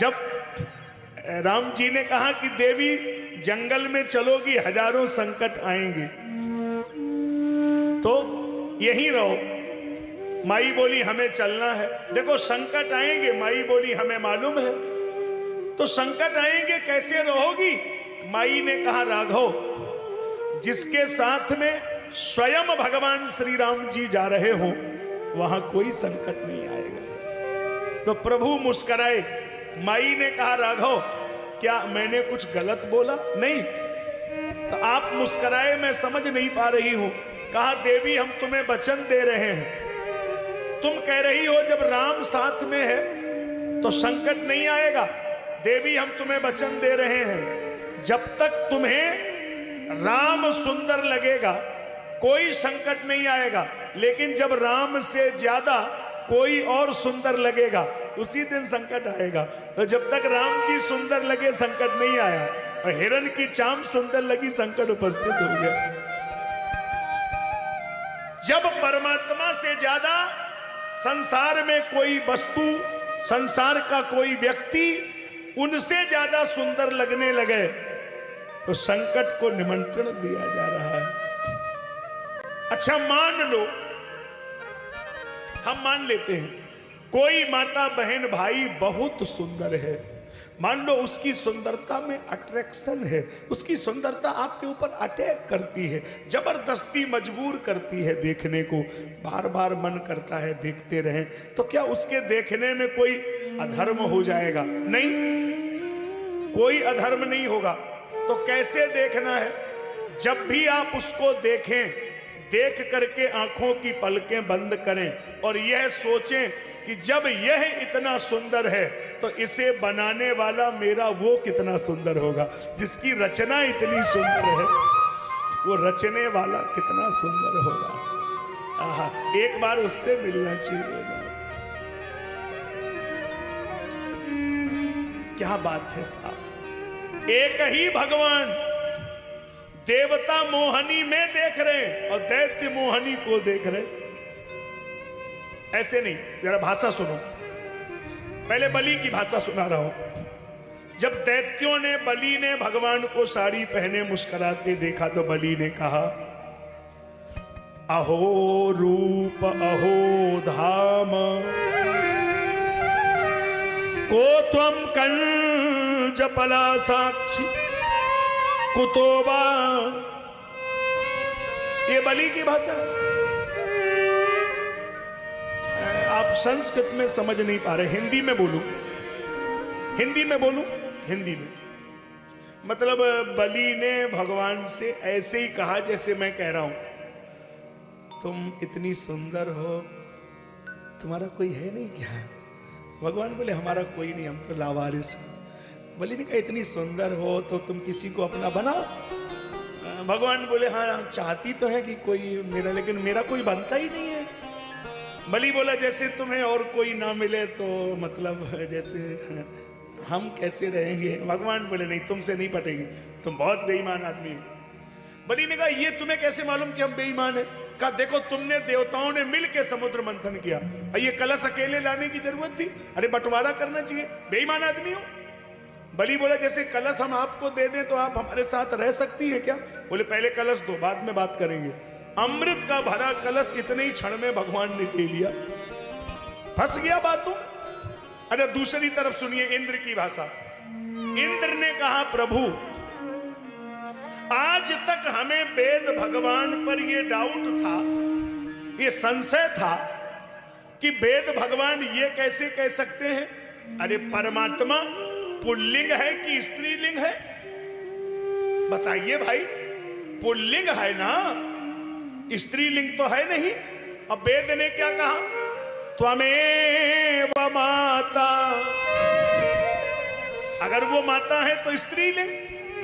जब राम जी ने कहा कि देवी, जंगल में चलोगी, हज़ारों संकट आएँगे। तो यहीं रहो। माई बोली, हमें चलना है। देखो, संकट आएँगे, माई बोली, हमें मालूम है। तो संकट आएँगे, कैसे रहोगी? माई ने कहा, राघव, जिसके साथ में स्वयं भगवान श्री राम जी जा रहे हो, वहाँ कोई संकट नहीं आएगा। तो प्रभु मुस्कराए माई ने कहा, राघव, क्या मैंने कुछ गलत बोला? नहीं। तो आप मुस्कराए, मैं समझ नहीं पा रही हूँ। कहा, देवी, हम तुम्हें वचन दे रहे हैं। तुम कह रही हो, जब राम साथ में है तो संकट नहीं आएगा। देवी, हम तुम्हें वचन दे रहे हैं। जब तक तुम्हें राम सुंदर लगेगा, कोई संकट नहीं आएगा। लेकिन जब राम से ज़्यादा कोई और सुंदर लगेगा उसी दिन संकट आएगा। तो जब तक राम जी सुंदर लगे, संकट नहीं आया। और हिरण की चाम सुंदर लगी, संकट उपस्थित हो गया। जब परमात्मा से ज़्यादा संसार में कोई वस्तु, संसार का कोई व्यक्ति उनसे ज़्यादा सुंदर लगने लगे तो संकट को निमंत्रण दिया जा रहा है। अच्छा मान लो, हम मान लेते हैं कोई माता बहन भाई बहुत सुंदर है। मान लो उसकी सुंदरता में अट्रैक्शन है, उसकी सुंदरता आपके ऊपर अटैक करती है, ज़बरदस्ती मजबूर करती है देखने को। बार बार मन करता है देखते रहें तो क्या उसके देखने में कोई अधर्म हो जाएगा? नहीं। कोई अधर्म नहीं होगा। तो कैसे देखना है? जब भी आप उसको देखें, देख करके आँखों की पलकें बंद करें और यह सोचें कि जब यह इतना सुंदर है तो इसे बनाने वाला मेरा वो कितना सुंदर होगा, जिसकी रचना इतनी सुंदर है, वो रचने वाला कितना सुंदर होगा। आहा, एक बार उससे मिलना चाहिए क्या बात है साहब। एक ही भगवान, देवता मोहनी में देख रहे हैं और दैत्य मोहनी को देख रहे ऐसे नहीं, जरा भाषा सुनो। पहले बलि की भाषा सुना रहा हूँ। जब दैत्यों ने बलि ने भगवान को साड़ी पहने मुस्कुराते देखा तो बलि ने कहा, अहो रूप, अहो धाम, को त्वम कंज पला साक्षी कुतोबा ये बलि की भाषा संस्कृत में समझ नहीं पा रहे, हिंदी में बोलू। हिंदी में बोलू? हिंदी में। मतलब बलि ने भगवान से ऐसे ही कहा जैसे मैं कह रहा हूँ। तुम इतनी सुंदर हो, तुम्हारा कोई है नहीं क्या? भगवान बोले, हमारा कोई नहीं, हम तो लावारिस बलि ने कहा, इतनी सुंदर हो तो तुम किसी को अपना बनाओ। भगवान बोले हाँ चाहती तो है कि कोई मेरा, लेकिन मेरा कोई बनता ही नहीं है। बलि बोला, जैसे तुम्हें और कोई ना मिले तो मतलब जैसे, हम कैसे रहेंगे? भगवान बोले, नहीं, तुमसे नहीं पटेगी। तुम बहुत बेईमान आदमी हो। बलि ने कहा, ये तुम्हें कैसे मालूम कि हम बेईमान है? कहा, देखो, तुमने देवताओं ने मिल के समुद्र मंथन किया। और ये कलश अकेले लाने की ज़रूरत थी? अरे, बंटवारा करना चाहिए। बेईमान आदमी हो? बलि बोला, जैसे कलश हम आपको दे दें तो आप हमारे साथ रह सकती है क्या? बोले, पहले कलश दो, बाद में बात करेंगे। अमृत का भरा कलश इतने ही क्षण में भगवान ने ले लिया। फंस गया बातों। अरे दूसरी तरफ़ सुनिए इंद्र की भाषा। इंद्र ने कहा, प्रभु, आज तक हमें वेद भगवान पर यह डाउट था, ये संशय था कि वेद भगवान ये कैसे कह सकते हैं? अरे परमात्मा पुल्लिंग है कि स्त्रीलिंग है? बताइए भाई, पुल्लिंग है ना? स्त्रीलिंग तो है नहीं। अब वेद ने क्या कहा? त्वमेव माता। अगर वो माता है तो स्त्रीलिंग।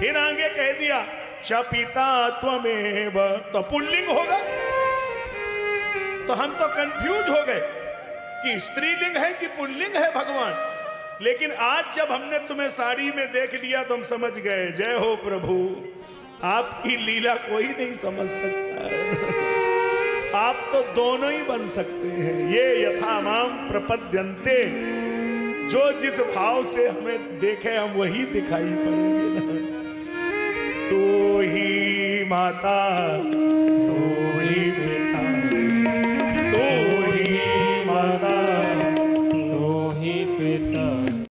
फिर आगे कह दिया, च पिता त्वमेव। तो पुल्लिंग होगा। तो हम तो कंफ्यूज हो गए कि स्त्रीलिंग है कि पुल्लिंग है भगवान? लेकिन आज जब हमने तुम्हें साड़ी में देख लिया तो हम समझ गए, जय हो प्रभु। आपकी लीला कोई नहीं समझ सकता। है आप तो दोनों ही बन सकते हैं। ये यथा माम प्रपद्यंते जो जिस भाव से हमें देखे, हम वही दिखाई पड़ेंगे। तो ही माता, तू